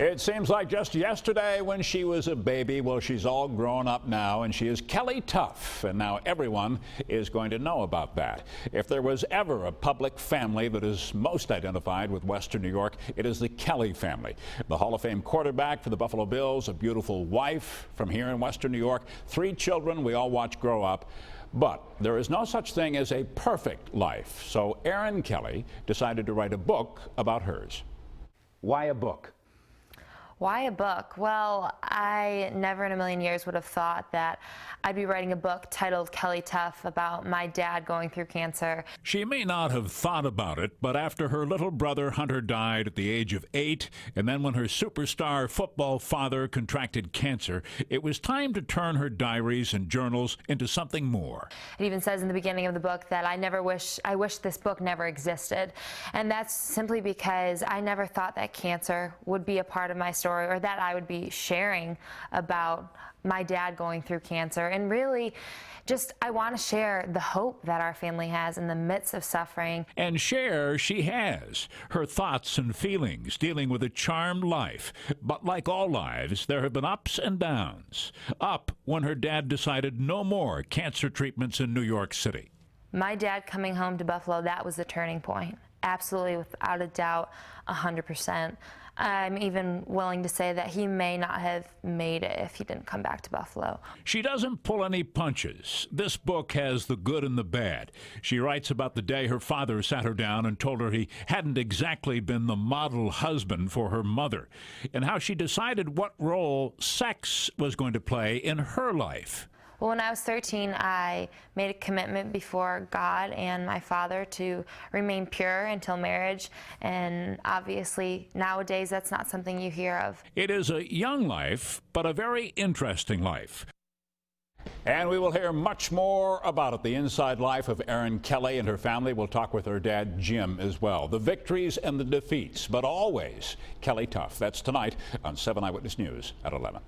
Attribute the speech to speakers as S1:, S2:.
S1: It seems like just yesterday when she was a baby. Well, she's all grown up now, and she is Kelly Tough, and now everyone is going to know about that. If there was ever a public family that is most identified with Western New York, it is the Kelly family. The Hall of Fame quarterback for the Buffalo Bills, a beautiful wife from here in Western New York, three children we all watch grow up. But there is no such thing as a perfect life. So Erin Kelly decided to write a book about hers. Why a book?
S2: Why a book? Well, I never in a million years would have thought that I'd be writing a book titled Kelly Tough about my dad going through cancer.
S3: She may not have thought about it, but after her little brother Hunter died at the age of eight, and then when her superstar football father contracted cancer, it was time to turn her diaries and journals into something more.
S2: It even says in the beginning of the book that I never wish, I wish this book never existed. And that's simply because I never thought that cancer would be a part of my story story or that I would be sharing about my dad going through cancer. And really, just I want to share the hope that our family has in the midst of suffering.
S3: And share she has her thoughts and feelings dealing with a charmed life. But like all lives, there have been ups and downs. Up when her dad decided no more cancer treatments in New York City.
S2: My dad coming home to Buffalo, that was the turning point absolutely without a doubt 100%. I'm even willing to say that he may not have made it if he didn't come back to Buffalo.
S3: She doesn't pull any punches. This book has the good and the bad. She writes about the day her father sat her down and told her he hadn't exactly been the model husband for her mother, and how she decided what role sex was going to play in her life.
S2: Well, when I was 13, I made a commitment before God and my father to remain pure until marriage. And obviously, nowadays, that's not something you hear of.
S3: It is a young life, but a very interesting life.
S1: And we will hear much more about it. The inside life of Erin Kelly and her family. We'll talk with her dad, Jim, as well. The victories and the defeats, but always Kelly Tough. That's tonight on 7 Eyewitness News at 11.